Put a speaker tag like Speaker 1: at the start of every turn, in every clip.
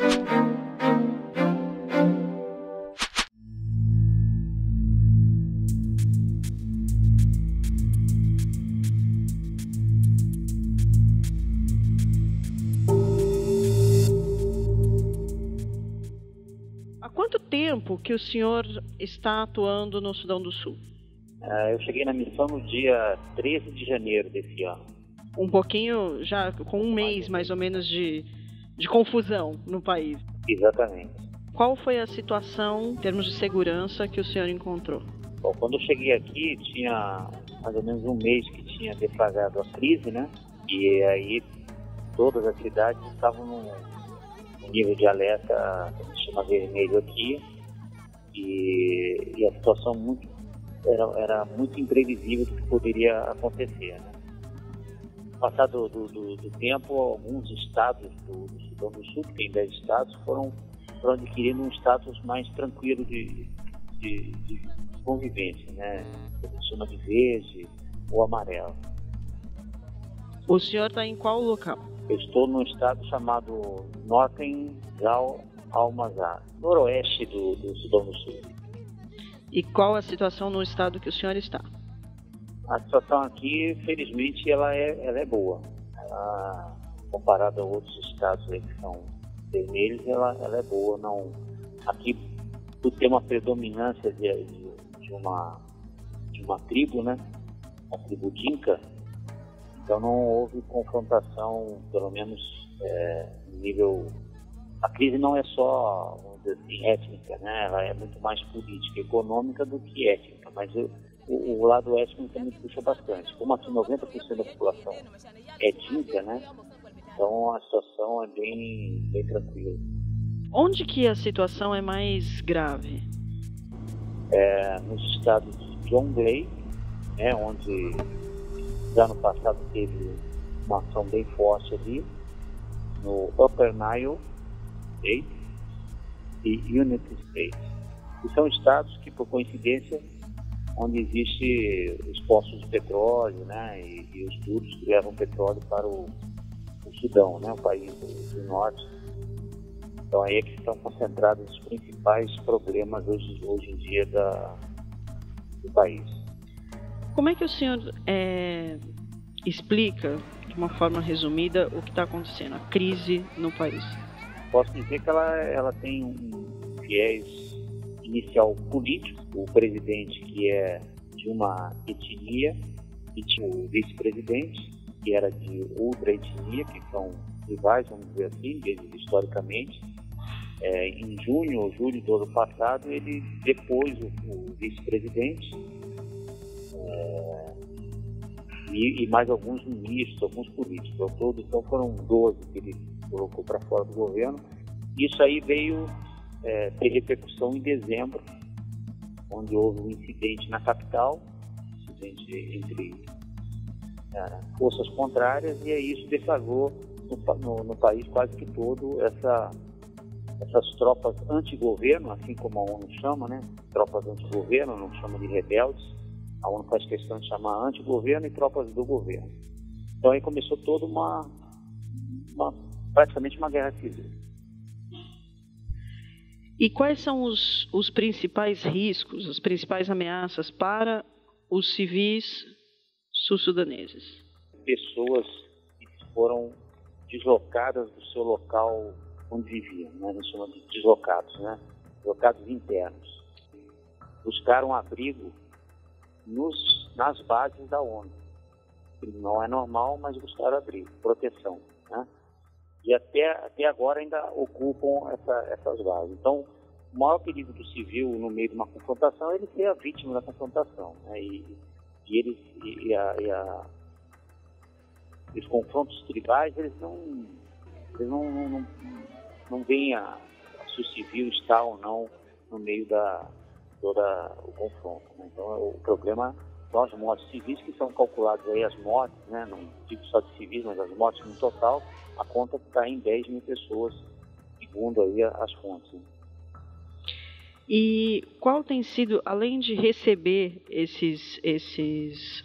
Speaker 1: Há quanto tempo que o senhor está atuando no Sudão do Sul?
Speaker 2: Uh, eu cheguei na missão no dia 13 de janeiro desse ano.
Speaker 1: Um pouquinho, já com um mês mais ou menos de, de confusão no país.
Speaker 2: Exatamente.
Speaker 1: Qual foi a situação em termos de segurança que o senhor encontrou?
Speaker 2: Bom, quando eu cheguei aqui, tinha mais ou menos um mês que tinha deflagrado a crise, né? E aí todas as cidades estavam num nível de alerta, que a gente chama vermelho aqui, e, e a situação muito era, era muito imprevisível do que poderia acontecer. Né? Passado do, do, do, tempo, alguns estados do, do Sudão do Sul, que tem 10 estados, foram, foram adquirindo um status mais tranquilo de, de, de convivência, né? gente chama de verde ou amarelo.
Speaker 1: O senhor está em qual local?
Speaker 2: Eu estou num estado chamado Norten Gal Almazar, noroeste do, do Sudão do Sul.
Speaker 1: E qual a situação no estado que o senhor está?
Speaker 2: A situação aqui, felizmente, ela é, ela é boa. Ela, comparada a outros estados que são vermelhos, ela, ela é boa. Não, aqui, por ter uma predominância de, de, de uma, de uma tribo, né? A tribo Dinka, então não houve confrontação, pelo menos é, nível. A crise não é só assim, étnica, né? Ela é muito mais política, econômica do que étnica, mas eu, o, o, lado étnico também puxa bastante. Como aqui 90% da população é dinka, né? Então a situação é bem, bem tranquila.
Speaker 1: Onde que a situação é mais grave?
Speaker 2: É, nos estados de Jonglei, né, onde ano passado teve uma ação bem forte ali, no Upper Nile State, e Unity States. E são estados que, por coincidência, onde existe os poços de petróleo né, e, e os tubos que levam petróleo para o, o Sudão, né, o país do, do, norte. Então aí é que estão concentrados os principais problemas hoje, hoje em dia da, do país.
Speaker 1: Como é que o senhor é, explica, de uma forma resumida, o que está acontecendo, a crise no país?
Speaker 2: posso dizer que ela, ela tem um viés inicial político, o presidente que é de uma etnia e tinha o vice-presidente que era de outra etnia, que são rivais, vamos dizer assim, historicamente. É, em junho ou julho do ano passado, ele depôs o, o vice-presidente é, e, e, mais alguns ministros, alguns políticos. Ao todo, então, foram 12 que ele colocou para fora do governo. Isso aí veio é, ter repercussão em dezembro, onde houve um incidente na capital, incidente entre é, forças contrárias, e aí isso deflagrou no, no, no, país quase que todo essa, essas tropas anti-governo, assim como a ONU chama, né? tropas anti-governo, não chama de rebeldes, a ONU faz questão de chamar anti-governo e tropas do governo. Então aí começou toda uma, uma praticamente uma guerra civil.
Speaker 1: E quais são os, os principais riscos, as principais ameaças para os civis sul-sudaneses?
Speaker 2: Pessoas que foram deslocadas do seu local onde viviam, né? a gente chama de deslocados, né? deslocados internos. Buscaram abrigo nos, nas bases da ONU. Não é normal, mas buscaram abrigo, proteção. Né? E até, até agora ainda ocupam essa, essas bases. Então, o maior perigo do civil no meio de uma confrontação é ele ser a vítima da confrontação. Né? E, e, eles, e, a, e a, os confrontos tribais, eles não, eles não, não, não, não veem a, se o civil está ou não no meio da toda o confronto. Né? Então, o problema as mortes civis que são calculadas aí as mortes, né? não digo só de civis, mas as mortes no total, a conta está em 10 mil pessoas, segundo aí as fontes.
Speaker 1: E qual tem sido, além de receber esses, esses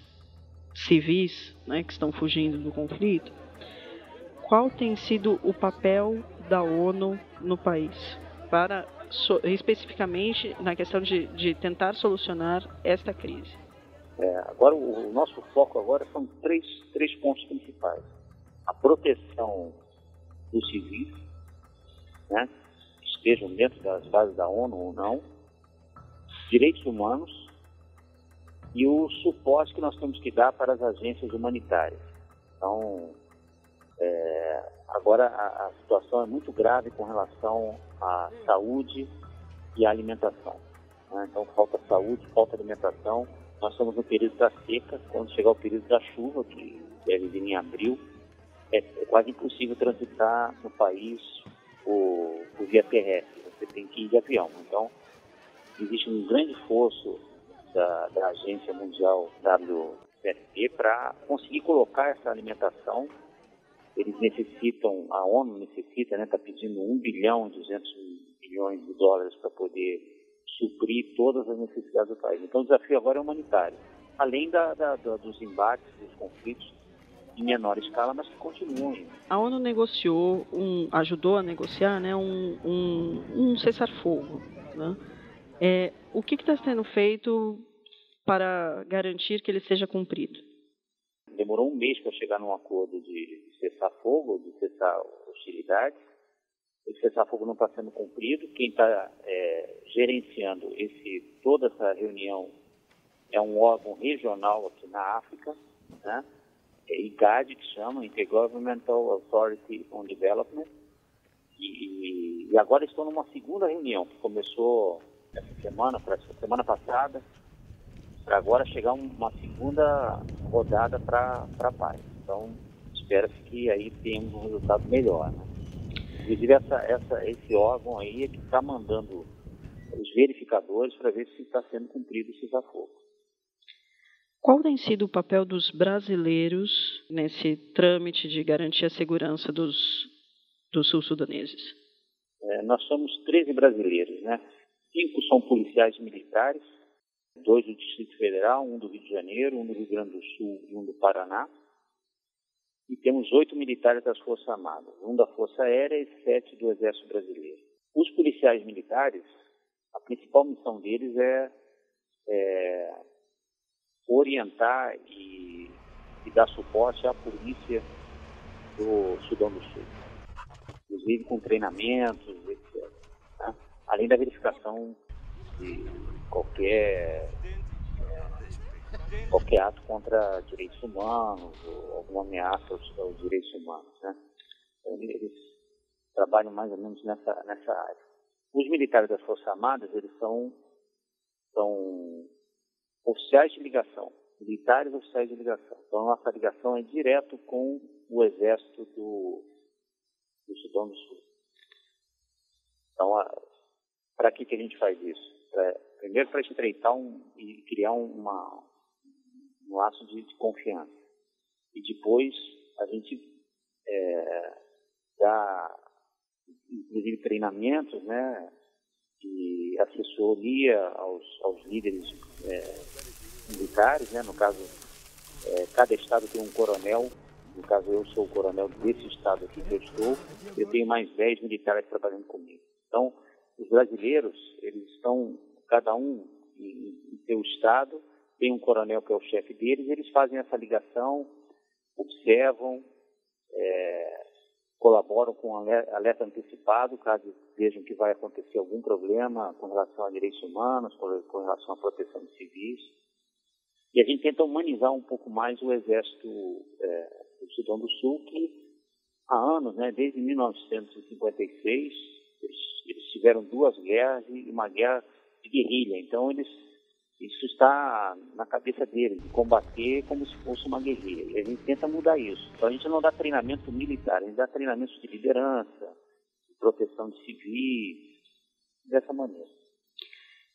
Speaker 1: civis né, que estão fugindo do conflito, qual tem sido o papel da ONU no país para especificamente na questão de, de tentar solucionar esta crise?
Speaker 2: É, agora o, o, nosso foco agora são três, três pontos principais: a proteção dos civis, né, estejam dentro das bases da ONU ou não, direitos humanos e o suporte que nós temos que dar para as agências humanitárias. Então, é, agora a, a, situação é muito grave com relação à saúde e à alimentação. Né? Então, falta saúde, falta alimentação. Nós estamos no período da seca, quando chegar o período da chuva, que deve vir em abril, é, é quase impossível transitar no país por, por via terrestre. Você tem que ir de avião. Então, existe um grande esforço da, da Agência Mundial WFP para conseguir colocar essa alimentação. Eles necessitam, a ONU necessita, está né, tá pedindo 1 bilhão e 200 milhões de dólares para poder suprir todas as necessidades do país. Então o desafio agora é humanitário, além da, da, da, dos embates, dos conflitos em menor escala, mas que continuam.
Speaker 1: A ONU negociou, um, ajudou a negociar né, um, um, um cessar-fogo. Né? É, o que está sendo feito para garantir que ele seja cumprido?
Speaker 2: Demorou um mês para chegar num acordo de cessar fogo, de cessar hostilidades. Esse cessar-fogo não está sendo cumprido. Quem está é, gerenciando esse, toda essa reunião é um órgão regional aqui na África, né? é IGAD, que chama, Intergovernmental Authority on Development. E, e agora estou numa segunda reunião, que começou essa semana, semana passada, para agora chegar uma segunda rodada para a paz. Então, espera-se que aí tenhamos um resultado melhor. Né? Inclusive, essa, essa, esse órgão aí é que está mandando os verificadores para ver se está sendo cumprido esse desafio.
Speaker 1: Qual tem sido o papel dos brasileiros nesse trâmite de garantir a segurança dos, dos sul-sudaneses?
Speaker 2: É, nós somos 13 brasileiros, né? Cinco são policiais militares, dois do Distrito Federal, um do Rio de Janeiro, um do Rio Grande do Sul e um do Paraná. E temos oito militares das Forças Armadas, um da Força Aérea e sete do Exército Brasileiro. Os policiais militares, a principal missão deles é, é orientar e, e, dar suporte à polícia do Sudão do Sul, inclusive com treinamentos, etc. Tá? Além da verificação de qualquer qualquer ato contra direitos humanos ou alguma ameaça aos, aos direitos humanos, né? Então, eles trabalham mais ou menos nessa nessa área. Os militares das Forças Armadas, eles são são oficiais de ligação, militares oficiais de ligação. Então, a nossa ligação é direto com o exército do, do Sudão do Sul. Então, para que, que a gente faz isso? Pra, primeiro, para estreitar um, e criar uma, um laço de, de, confiança. E depois, a gente é, dá, inclusive, treinamentos, né? E assessoria aos, aos líderes é, militares, né? No caso, é, cada estado tem um coronel no caso eu sou o coronel desse estado aqui que eu estou, eu tenho mais 10 militares trabalhando comigo. Então, os brasileiros, eles estão, cada um em, em seu estado, tem um coronel que é o chefe deles, eles fazem essa ligação, observam, é, colaboram com alerta antecipado, caso vejam que vai acontecer algum problema com relação a direitos humanos, com relação à proteção de civis. E a gente tenta humanizar um pouco mais o exército é, do Sudão do Sul, que há anos, né, desde 1956, eles, eles tiveram duas guerras e uma guerra de guerrilha. Então, eles, isso está na cabeça deles, de combater como se fosse uma guerrilha. E a gente tenta mudar isso. Então, a gente não dá treinamento militar, a gente dá treinamento de liderança, de proteção de civis, dessa maneira.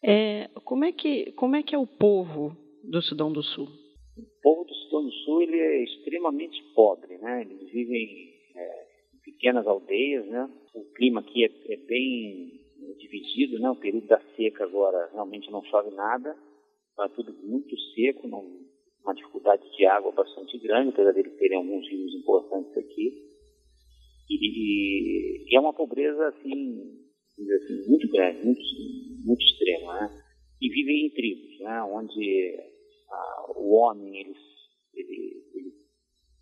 Speaker 1: É, como, é que, como é que é o povo do Sudão do Sul?
Speaker 2: O povo do Sudão do Sul ele é extremamente pobre, né? Eles vivem é, em pequenas aldeias, né? O clima aqui é, é bem dividido, né? O período da seca agora realmente não chove nada, está tudo muito seco, não, uma dificuldade de água bastante grande, apesar de eles terem alguns rios importantes aqui. E, e, é uma pobreza, assim, assim muito grande, muito, muito extrema, né? E vivem em tribos, né? Onde o homem, ele, ele, ele,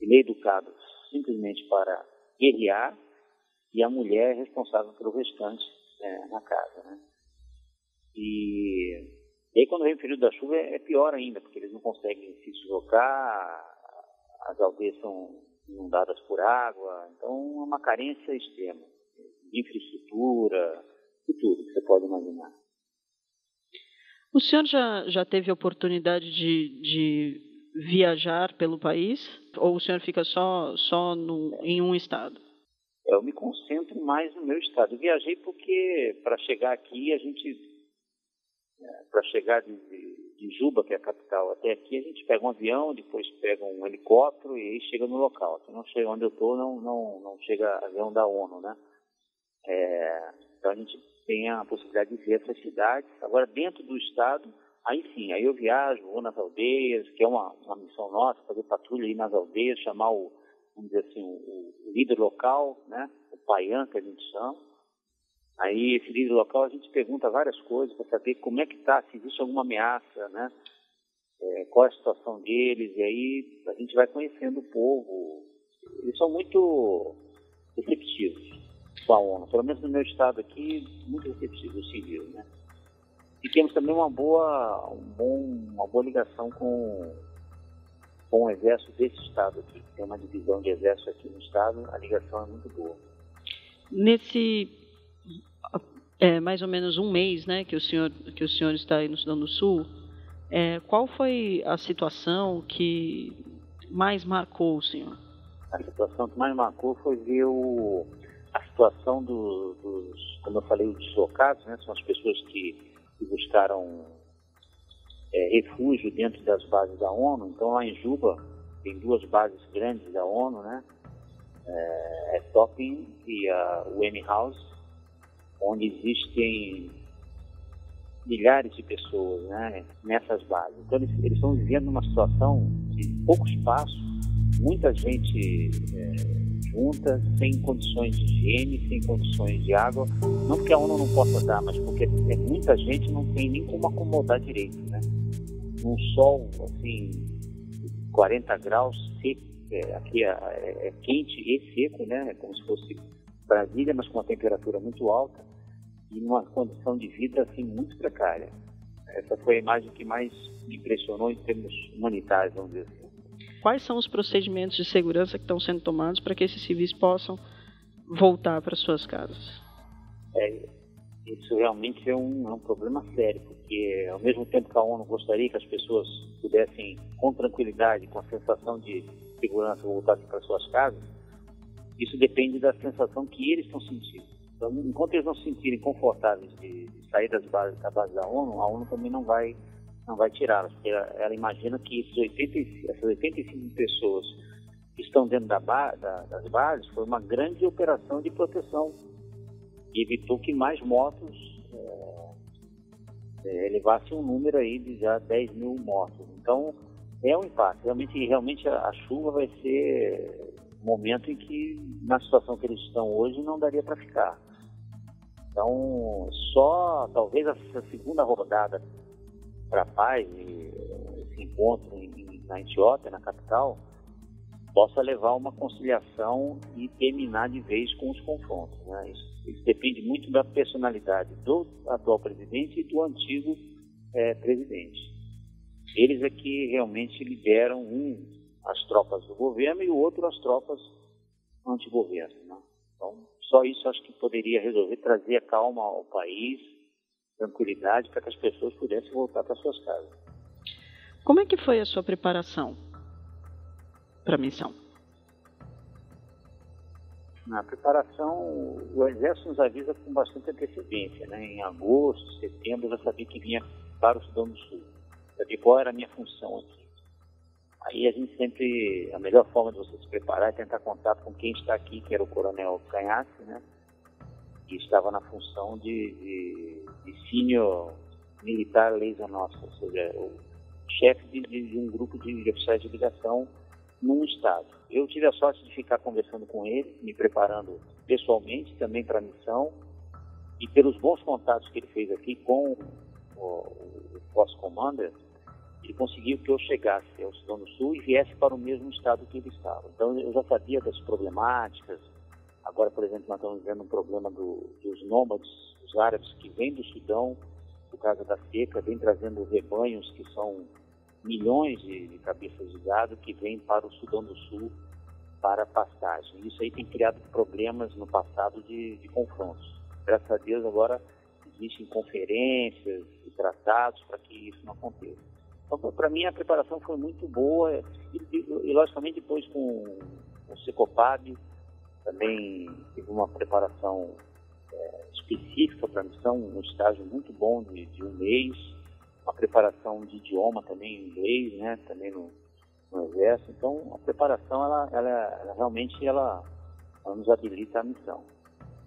Speaker 2: ele é educado simplesmente para guerrear e a mulher é responsável pelo restante né, na casa, né? E, e aí quando vem o período da chuva é, pior ainda, porque eles não conseguem se deslocar, as aldeias são inundadas por água, então é uma carência extrema de infraestrutura, de tudo que você pode imaginar.
Speaker 1: O senhor já, já teve oportunidade de, de viajar pelo país? Ou o senhor fica só, só no, em um estado?
Speaker 2: Eu me concentro mais no meu estado. Eu viajei porque para chegar aqui a gente, para chegar de, de, Juba, que é a capital, até aqui a gente pega um avião, depois pega um helicóptero e aí chega no local. Se não chega onde eu estou, não, não, não chega avião da ONU, né? É, então a gente tem a possibilidade de ver essas cidades. Agora, dentro do estado, aí sim, aí eu viajo, vou nas aldeias, que é uma, uma missão nossa, fazer patrulha aí nas aldeias, chamar o, vamos dizer assim, o, o líder local, né, o paian que a gente chama. Aí esse líder local a gente pergunta várias coisas para saber como é que está, se existe alguma ameaça, né, é, qual é a situação deles, e aí a gente vai conhecendo o povo. Eles são muito receptivos com a ONU, pelo menos no meu estado aqui, muito receptivo o civil, né? E temos também uma boa, um bom, uma boa ligação com, com o exército desse estado aqui. Tem uma divisão de exército aqui no estado, a ligação é muito boa.
Speaker 1: Nesse é, mais ou menos um mês, né, que o senhor que o senhor está aí no Sudão do Sul, é, qual foi a situação que mais marcou o senhor?
Speaker 2: A situação que mais marcou foi ver o, a situação do, dos, como eu falei, os deslocados, né, são as pessoas que, que buscaram é, refúgio dentro das bases da ONU. Então, lá em Juba, tem duas bases grandes da ONU, né? É, é Topping e a UN House, onde existem milhares de pessoas né, nessas bases. Então, eles, eles estão vivendo uma situação de pouco espaço, muita gente é, juntas, sem condições de higiene, sem condições de água. Não porque a ONU não possa dar, mas porque é, muita gente não tem nem como acomodar direito, né? Num sol, assim, 40 graus, seco, é, aqui é, é, é, quente e seco, né? É como se fosse Brasília, mas com uma temperatura muito alta e numa condição de vida, assim, muito precária. Essa foi a imagem que mais me impressionou em termos humanitários, vamos dizer assim
Speaker 1: quais são os procedimentos de segurança que estão sendo tomados para que esses civis possam voltar para suas casas?
Speaker 2: É, isso realmente é um, é um, problema sério, porque ao mesmo tempo que a ONU gostaria que as pessoas pudessem, com tranquilidade, com a sensação de segurança, voltar para suas casas, isso depende da sensação que eles estão sentindo. Então, enquanto eles não se sentirem confortáveis de, de sair das bases, da base da ONU, a ONU também não vai não vai tirá-las, porque ela, ela, imagina que esses 85, essas 85 pessoas que estão dentro da ba, da, das bases foi uma grande operação de proteção e evitou que mais motos é, elevassem um número aí de já 10 mil mortos. Então, é um impacto. Realmente, realmente a, a chuva vai ser um momento em que, na situação que eles estão hoje, não daria para ficar. Então, só talvez a segunda rodada para a paz esse encontro em, na Etiópia, na capital, possa levar a uma conciliação e terminar de vez com os confrontos. Né? Isso, isso, depende muito da personalidade do atual presidente e do antigo é, presidente. Eles é que realmente lideram um as tropas do governo e o outro as tropas anti-governo. Né? Então, só isso acho que poderia resolver trazer a calma ao país tranquilidade para que as pessoas pudessem voltar para suas casas.
Speaker 1: Como é que foi a sua preparação para a missão?
Speaker 2: Na preparação, o Exército nos avisa com bastante antecedência. Né? Em agosto, setembro, eu já sabia que vinha para o Sudão do Sul. Sabia qual era a minha função aqui. Aí a gente sempre, a melhor forma de você se preparar é tentar contato com quem está aqui, que era o Coronel Canhasse, né? que estava na função de, de, de senior militar laser nossa, ou seja, o chefe de, de, um grupo de oficiais de ligação num estado. Eu tive a sorte de ficar conversando com ele, me preparando pessoalmente também para a missão, e pelos bons contatos que ele fez aqui com o, o Force Commander, ele conseguiu que eu chegasse ao Sudão do Sul e viesse para o mesmo estado que ele estava. Então eu já sabia das problemáticas. Agora, por exemplo, nós estamos vendo um problema do, dos nômades, os árabes que vêm do Sudão, por causa da seca, vêm trazendo rebanhos que são milhões de, de cabeças de gado que vêm para o Sudão do Sul para pastagem. Isso aí tem criado problemas no passado de, de confrontos. Graças a Deus agora existem conferências e tratados para que isso não aconteça. Então, para mim, a preparação foi muito boa e, e, e logicamente, depois com o Secopab, também tive uma preparação é, específica para a missão, um estágio muito bom de, de, um mês, uma preparação de idioma também inglês, né, também no, no exército. Então, a preparação, ela, ela, ela realmente, ela, ela, nos habilita a missão.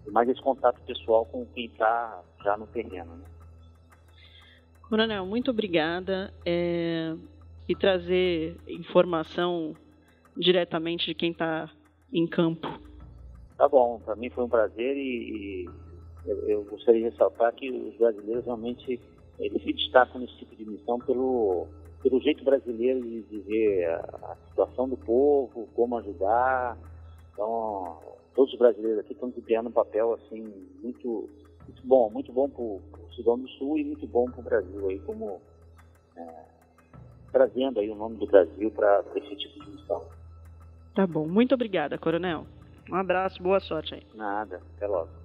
Speaker 2: E mais esse contato pessoal com quem está já no terreno, né.
Speaker 1: Coronel, muito obrigada. É, e trazer informação diretamente de quem está em campo.
Speaker 2: Tá bom, para mim foi um prazer e, e eu, eu, gostaria de ressaltar que os brasileiros realmente eles se destacam nesse tipo de missão pelo, pelo jeito brasileiro de viver a, a situação do povo, como ajudar. Então, todos os brasileiros aqui estão desempenhando um papel assim muito muito bom, muito bom para o Sudão do Sul e muito bom para o Brasil aí como é, trazendo aí o nome do Brasil para esse tipo de missão.
Speaker 1: Tá bom, muito obrigada, Coronel. Um abraço, boa sorte aí.
Speaker 2: Nada, até logo.